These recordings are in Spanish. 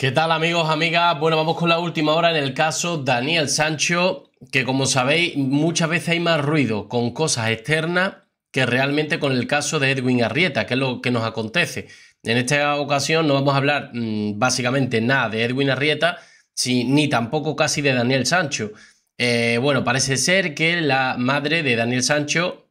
¿Qué tal amigos, amigas? Bueno, vamos con la última hora en el caso Daniel Sancho, que como sabéis muchas veces hay más ruido con cosas externas que realmente con el caso de Edwin Arrieta, que es lo que nos acontece. En esta ocasión no vamos a hablar mmm, básicamente nada de Edwin Arrieta, ni tampoco casi de Daniel Sancho. Eh, bueno, parece ser que la madre de Daniel Sancho,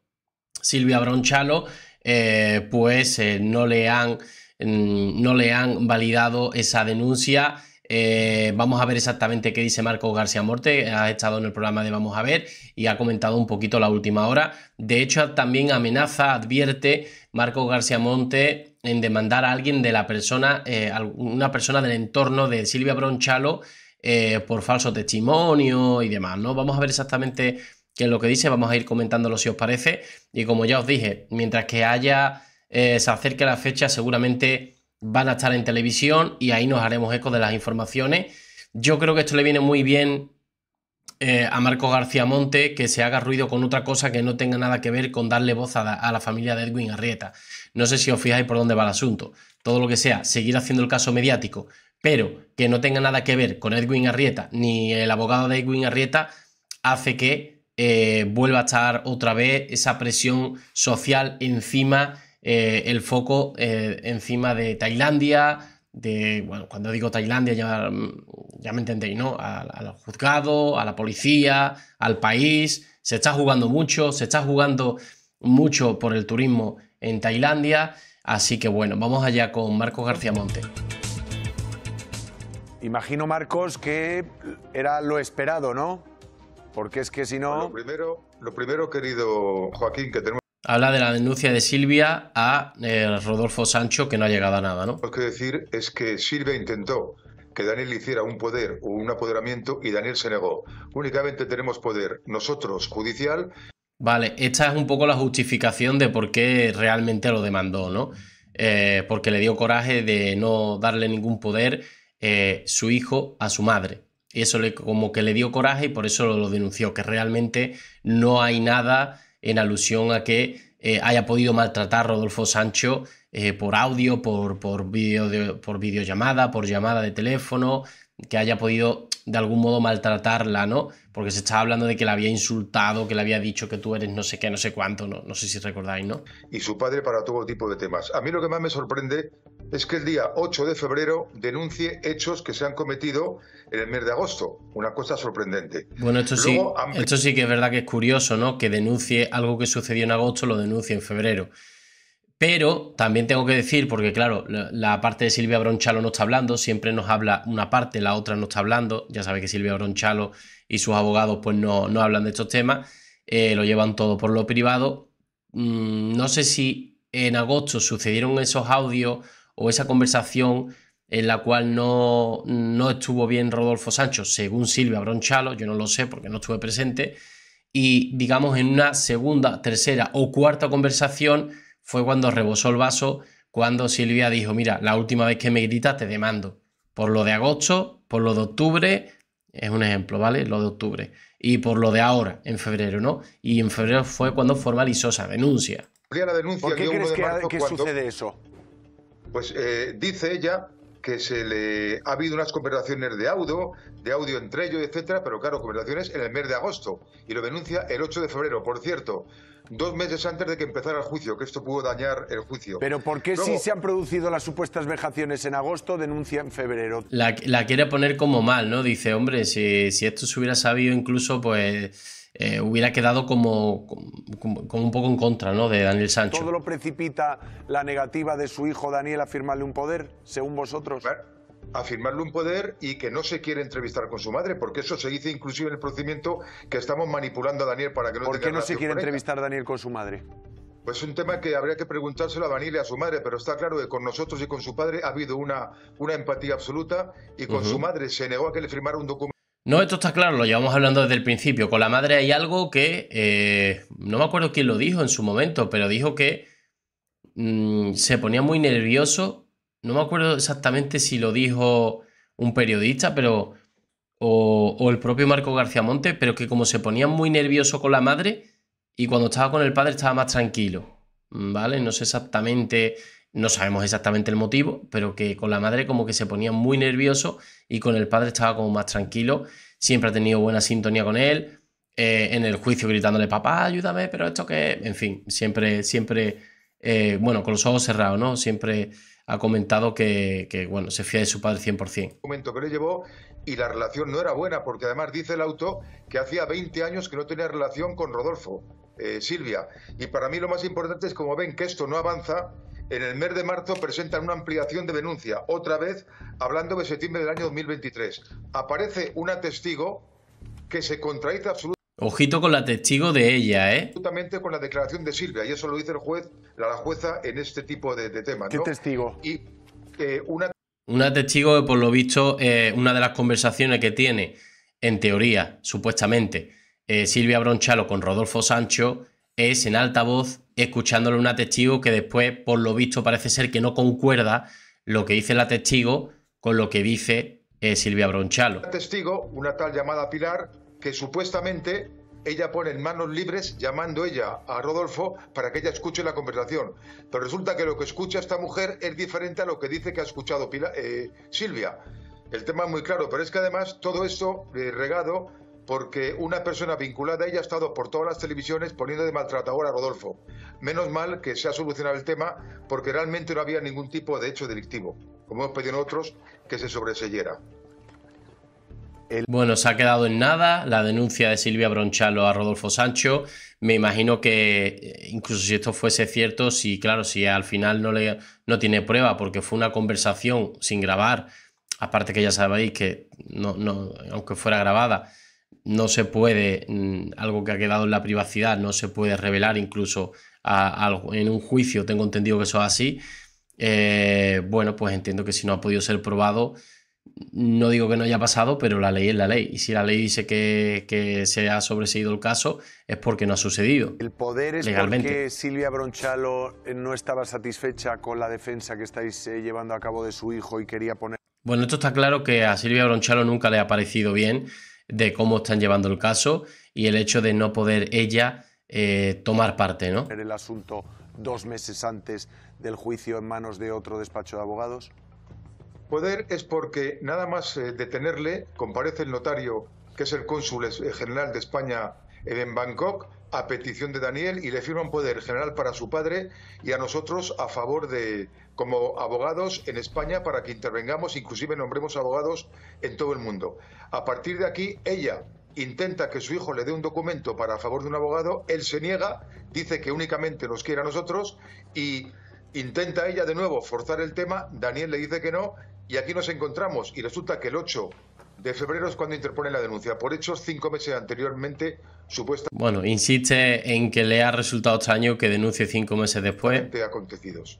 Silvia Bronchalo, eh, pues eh, no le han no le han validado esa denuncia. Eh, vamos a ver exactamente qué dice Marco García Morte. Ha estado en el programa de Vamos a ver y ha comentado un poquito la última hora. De hecho, también amenaza, advierte Marco García Monte en demandar a alguien de la persona, eh, una persona del entorno de Silvia Bronchalo eh, por falso testimonio y demás. ¿no? Vamos a ver exactamente qué es lo que dice. Vamos a ir comentándolo si os parece. Y como ya os dije, mientras que haya eh, se acerque la fecha, seguramente van a estar en televisión y ahí nos haremos eco de las informaciones. Yo creo que esto le viene muy bien eh, a Marco García Monte que se haga ruido con otra cosa que no tenga nada que ver con darle voz a, la familia de Edwin Arrieta. No sé si os fijáis por dónde va el asunto. Todo lo que sea, seguir haciendo el caso mediático, pero que no tenga nada que ver con Edwin Arrieta ni el abogado de Edwin Arrieta, hace que eh, vuelva a estar otra vez esa presión social encima eh, el foco eh, encima de Tailandia, de, bueno, cuando digo Tailandia ya, ya me entendéis, ¿no? Al, juzgado, a la policía, al país. Se está jugando mucho, se está jugando mucho por el turismo en Tailandia. Así que bueno, vamos allá con Marcos García Monte. Imagino, Marcos, que era lo esperado, ¿no? Porque es que si no... lo, primero, lo primero, querido Joaquín, que tenemos habla de la denuncia de Silvia a eh, Rodolfo Sancho, que no ha llegado a nada, ¿no? Lo que decir es que Silvia intentó que Daniel hiciera un poder o un apoderamiento y Daniel se negó. Únicamente tenemos poder nosotros, judicial. Vale, esta es un poco la justificación de por qué realmente lo demandó, ¿no? Eh, porque le dio coraje de no darle ningún poder eh, su hijo a su madre. Y eso le, como que le dio coraje y por eso lo denunció, que realmente no hay nada en alusión a que eh, haya podido maltratar Rodolfo Sancho eh, por audio, por, por, video por videollamada, por llamada de teléfono, que haya podido de algún modo maltratarla, ¿no? Porque se estaba hablando de que la había insultado, que le había dicho que tú eres no sé qué, no sé cuánto, no, no sé si recordáis, ¿no? Y su padre para todo tipo de temas. A mí lo que más me sorprende es que el día 8 de febrero denuncie hechos que se han cometido en el mes de agosto. Una cosa sorprendente. Bueno, esto sí, esto sí que es verdad que es curioso, ¿no? Que denuncie algo que sucedió en agosto, lo denuncie en febrero. Pero también tengo que decir, porque claro, la, parte de Silvia Bronchalo no está hablando, siempre nos habla una parte, la otra no está hablando. Ya sabe que Silvia Bronchalo y sus abogados pues no, no hablan de estos temas, eh, lo llevan todo por lo privado. Mm, no sé si en agosto sucedieron esos audios o esa conversación en la cual no, no estuvo bien Rodolfo Sancho, según Silvia Bronchalo, yo no lo sé porque no estuve presente, y digamos en una segunda, tercera o cuarta conversación fue cuando rebosó el vaso, cuando Silvia dijo, mira, la última vez que me gritas te demando. Por lo de agosto, por lo de octubre, es un ejemplo, ¿vale? Lo de octubre. Y por lo de ahora, en febrero, ¿no? Y en febrero fue cuando formalizó esa denuncia. ¿Por qué crees que, sucede eso? Pues eh, dice ella que se le ha habido unas conversaciones de audio, de audio entre ellos, etcétera, pero claro, conversaciones en el mes de agosto y lo denuncia el 8 de febrero. Por cierto, dos meses antes de que empezara el juicio, que esto pudo dañar el juicio. Pero ¿por qué si se han producido las supuestas vejaciones en agosto, denuncia en febrero? La, quiere poner como mal, ¿no? Dice, hombre, si, si esto se hubiera sabido incluso, pues eh, hubiera quedado como, como, un poco en contra, ¿no? De Daniel Sancho. ¿Todo lo precipita la negativa de su hijo Daniel a firmarle un poder, según vosotros? a firmarle un poder y que no se quiere entrevistar con su madre, porque eso se dice inclusive en el procedimiento que estamos manipulando a Daniel para que no ¿Por qué no se quiere entrevistar Daniel con su madre? Pues es un tema que habría que preguntárselo a Daniel y a su madre, pero está claro que con nosotros y con su padre ha habido una, una empatía absoluta y con su madre se negó a que le firmara un documento. No, esto está claro, lo llevamos hablando desde el principio. Con la madre hay algo que eh, no me acuerdo quién lo dijo en su momento, pero dijo que mm, se ponía muy nervioso no me acuerdo exactamente si lo dijo un periodista, pero. O, el propio Marco García Monte, pero que como se ponía muy nervioso con la madre y cuando estaba con el padre estaba más tranquilo. ¿Vale? No sé exactamente no sabemos exactamente el motivo, pero que con la madre como que se ponía muy nervioso y con el padre estaba como más tranquilo, siempre ha tenido buena sintonía con él, eh, en el juicio gritándole, papá, ayúdame, pero esto que, en fin, siempre, siempre, eh, bueno, con los ojos cerrados, ¿no? Siempre ha comentado que, que, bueno, se fía de su padre 100%. momento que le llevó y la relación no era buena, porque además dice el auto que hacía 20 años que no tenía relación con Rodolfo, eh, Silvia. Y para mí lo más importante es, como ven que esto no avanza, en el mes de marzo presentan una ampliación de denuncia, otra vez hablando de septiembre del año 2023. Aparece una testigo que se contradice absolutamente. Ojito con la testigo de ella, ¿eh? Absolutamente con la declaración de Silvia, y eso lo dice el juez, la, jueza, en este tipo de, temas. ¿Qué testigo? Y eh, una... Una testigo que, por lo visto, eh, una de las conversaciones que tiene, en teoría, supuestamente, eh, Silvia Bronchalo con Rodolfo Sancho, es en alta voz escuchándole una testigo que después, por lo visto, parece ser que no concuerda lo que dice la testigo con lo que dice eh, Silvia Bronchalo. Testigo, una tal llamada Pilar, que supuestamente ella pone en manos libres llamando ella a Rodolfo para que ella escuche la conversación. Pero resulta que lo que escucha esta mujer es diferente a lo que dice que ha escuchado eh, Silvia. El tema es muy claro, pero es que además todo esto eh, regado porque una persona vinculada a ella ha estado por todas las televisiones poniendo de maltratador a Rodolfo. Menos mal que se ha solucionado el tema porque realmente no había ningún tipo de hecho delictivo, como hemos pedido en otros, que se sobreseyera. Bueno, se ha quedado en nada la denuncia de Silvia Bronchalo a Rodolfo Sancho. Me imagino que eh, incluso si esto fuese cierto, si claro, si al final no, le, no tiene prueba porque fue una conversación sin grabar, aparte que ya sabéis que no, no, aunque fuera grabada, no se puede, mm, algo que ha quedado en la privacidad, no se puede revelar incluso en un juicio, tengo entendido que eso es así. Eh, bueno, pues entiendo que si no ha podido ser probado, no digo que no haya pasado, pero la ley es la ley. Y si la ley dice que, se ha sobreseído el caso, es porque no ha sucedido. ¿El poder es legalmente. porque Silvia Bronchalo no estaba satisfecha con la defensa que estáis eh, llevando a cabo de su hijo y quería poner... Bueno, esto está claro que a Silvia Bronchalo nunca le ha parecido bien de cómo están llevando el caso y el hecho de no poder ella eh, tomar parte, ¿no? ¿El asunto dos meses antes del juicio en manos de otro despacho de abogados? Poder es porque nada más eh, detenerle comparece el notario, que es el cónsul eh, general de España en Bangkok, a petición de Daniel y le firma un poder general para su padre y a nosotros a favor de, como abogados en España, para que intervengamos, inclusive nombremos abogados en todo el mundo. A partir de aquí, ella intenta que su hijo le dé un documento para a favor de un abogado, él se niega, dice que únicamente nos quiere a nosotros y intenta ella de nuevo forzar el tema, Daniel le dice que no y aquí nos encontramos y resulta que el 8 de febrero es cuando interpone la denuncia. Por hechos, cinco meses anteriormente, supuestamente. Bueno, insiste en que le ha resultado extraño que denuncie cinco meses después. acontecidos.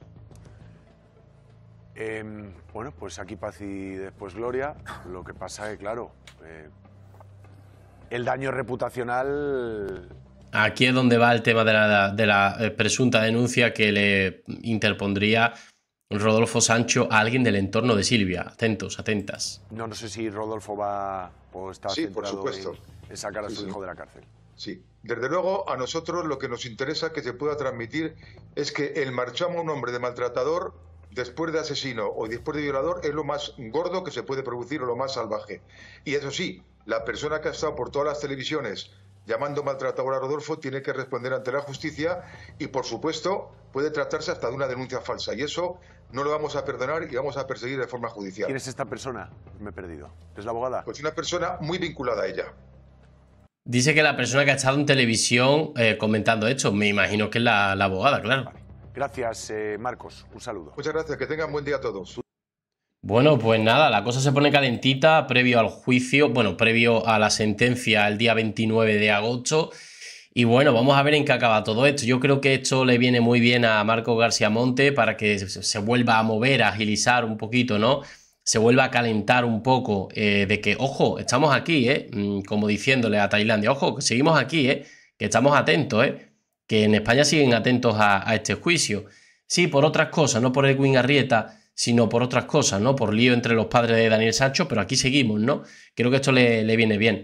Em, bueno, pues aquí paz y después gloria. Lo que pasa es que, claro, eh, el daño reputacional. Aquí es donde va el tema de la, de la eh, presunta denuncia que le interpondría Rodolfo Sancho a alguien del entorno de Silvia. Atentos, atentas. No, no sé si Rodolfo va o está sí, por supuesto. En, sacar a su hijo de la cárcel. Sí, desde luego a nosotros lo que nos interesa que se pueda transmitir es que el marchamo a un hombre de maltratador después de asesino o después de violador es lo más gordo que se puede producir o lo más salvaje. Y eso sí, la persona que ha estado por todas las televisiones llamando maltratador a Rodolfo tiene que responder ante la justicia y, por supuesto, puede tratarse hasta de una denuncia falsa. Y eso no lo vamos a perdonar y vamos a perseguir de forma judicial. ¿Quién es esta persona? Me he perdido. ¿Es la abogada? Pues una persona muy vinculada a ella. Dice que la persona que ha estado en televisión eh, comentando esto, me imagino que es la, abogada, claro. Gracias, eh, Marcos. Un saludo. Muchas gracias. Que tengan buen día a todos. Bueno, pues nada, la cosa se pone calentita previo al juicio, bueno, previo a la sentencia el día 29 de agosto. Y bueno, vamos a ver en qué acaba todo esto. Yo creo que esto le viene muy bien a Marco García Monte para que se vuelva a mover, a agilizar un poquito, ¿no? Se vuelva a calentar un poco eh, de que, ojo, estamos aquí, ¿eh? Mm, como diciéndole a Tailandia, ojo, que seguimos aquí, ¿eh? Que estamos atentos, ¿eh? Que en España siguen atentos a, este juicio. Sí, por otras cosas, no por Edwin Arrieta sino por otras cosas, ¿no? Por lío entre los padres de Daniel Sancho, pero aquí seguimos, ¿no? Creo que esto le, viene bien.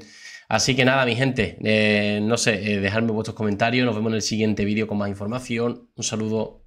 Así que nada, mi gente, eh, no sé, eh, dejadme vuestros comentarios, nos vemos en el siguiente vídeo con más información. Un saludo.